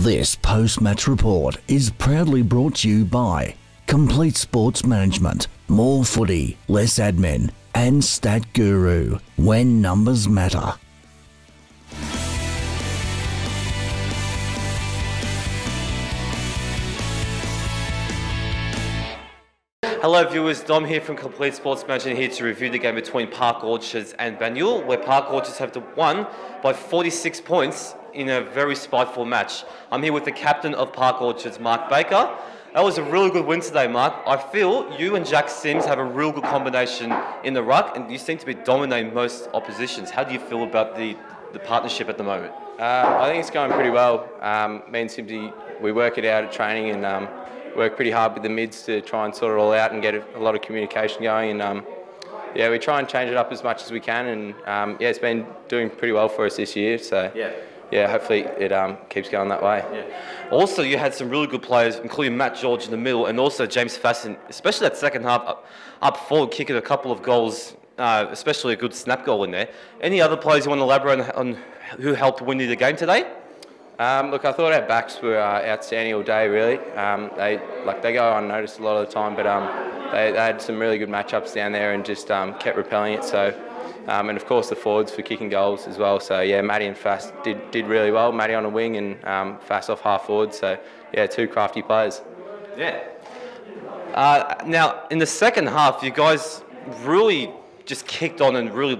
This post match report is proudly brought to you by Complete Sports Management, More Footy, Less Admin, and Stat Guru when numbers matter. Hello viewers, Dom here from Complete Sports Management here to review the game between Park Orchards and Banyule, where Park Orchards have to won by 46 points in a very spiteful match. I'm here with the captain of Park Orchards, Mark Baker. That was a really good win today, Mark. I feel you and Jack Sims have a real good combination in the ruck, and you seem to be dominating most oppositions. How do you feel about the, the partnership at the moment? Uh, I think it's going pretty well. Um, me and Simsy, we work it out at training and um, work pretty hard with the mids to try and sort it all out and get a, lot of communication going. And um, yeah, we try and change it up as much as we can. And um, yeah, it's been doing pretty well for us this year. So Yeah. yeah, hopefully it um, keeps going that way. Yeah. Also, you had some really good players, including Matt George in the middle, and also James Fasson, especially that second half up, up forward, kicking a couple of goals, uh, especially a good snap goal in there. Any other players you want to elaborate on, on who helped win you the game today? Um, look, I thought our backs were uh, outstanding all day. Really, um, they like they go unnoticed a lot of the time, but um, they, they had some really good matchups down there and just um, kept repelling it. So, um, and of course the forwards for kicking goals as well. So yeah, Matty and Fast did did really well. Matty on a wing and um, Fast off half forward. So yeah, two crafty players. Yeah. Uh, now, in the second half, you guys really just kicked on and really,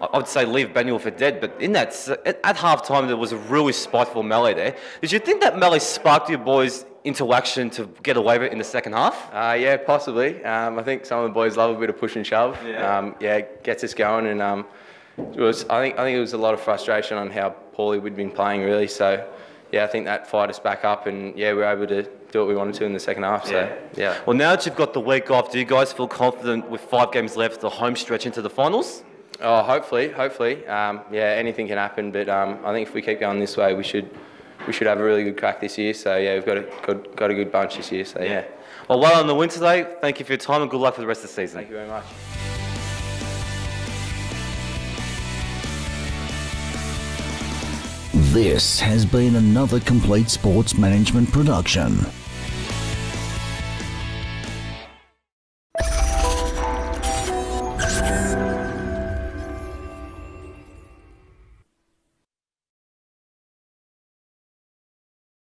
I would say, leave Banyule for dead. But in that, at, at half time, there was a really spiteful melee there. Did you think that melee sparked your boys into action to get away with it in the second half? Uh, yeah, possibly. Um, I think some of the boys love a bit of push and shove. Yeah. Um, yeah, gets us going, and um, it was. I think I think it was a lot of frustration on how poorly we'd been playing, really. So, yeah, I think that fired us back up, and yeah, we were able to do what we wanted to in the second half. So, yeah. Well, now that you've got the week off, do you guys feel confident with five games left, the home stretch into the finals? Oh, hopefully, hopefully. Um, yeah, anything can happen, but um, I think if we keep going this way, we should we should have a really good crack this year. So yeah, we've got a good, got a good bunch this year. So yeah. Well, well on the win today. Thank you for your time and good luck for the rest of the season. Thank you very much. This has been another complete sports management production.